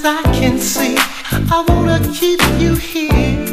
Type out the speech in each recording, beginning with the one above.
as I can see. I wanna keep you here.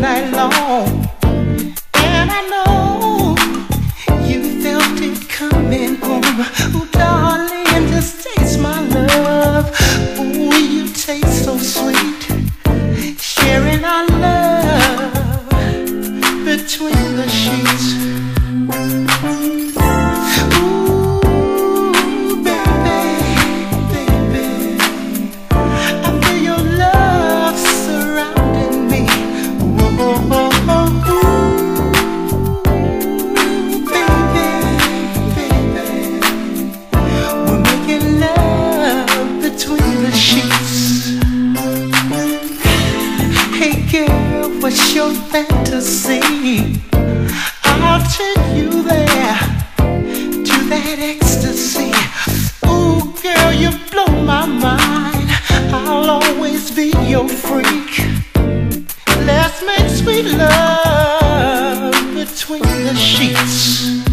night long. what's your fantasy? I'll take you there to that ecstasy. Ooh, girl, you blow my mind. I'll always be your freak. Let's make sweet love between the sheets.